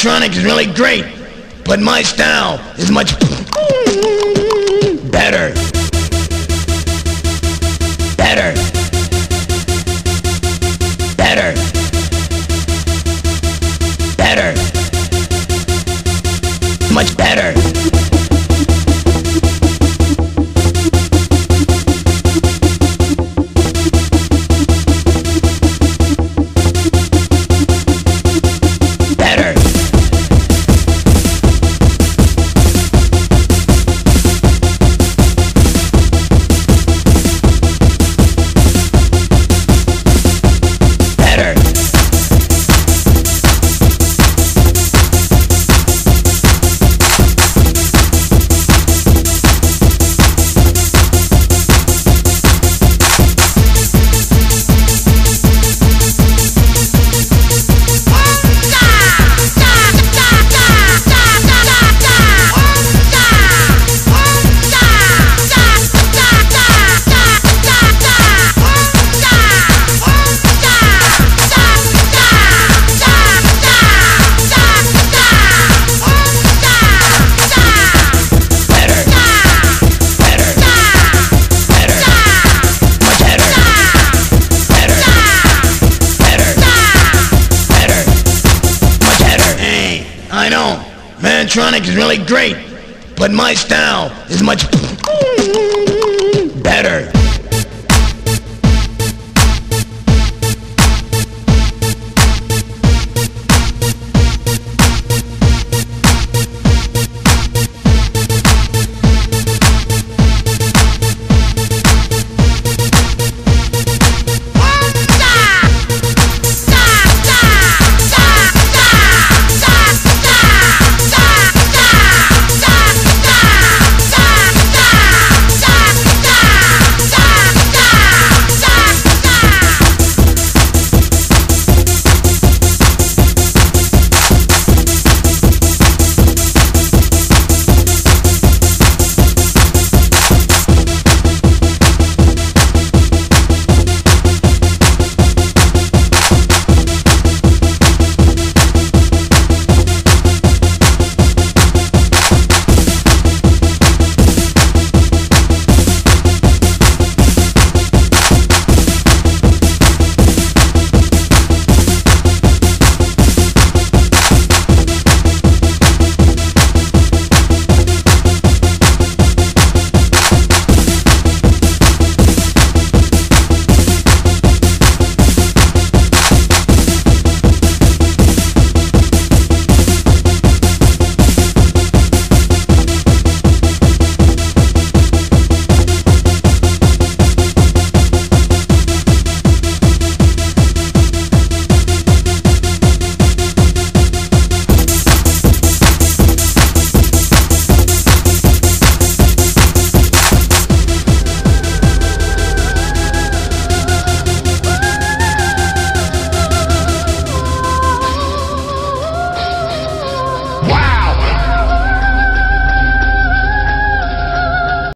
Mantronix is really great, but my style is much better. Better. Better. Better. Much. Better. Mantronix is really great, but my style is much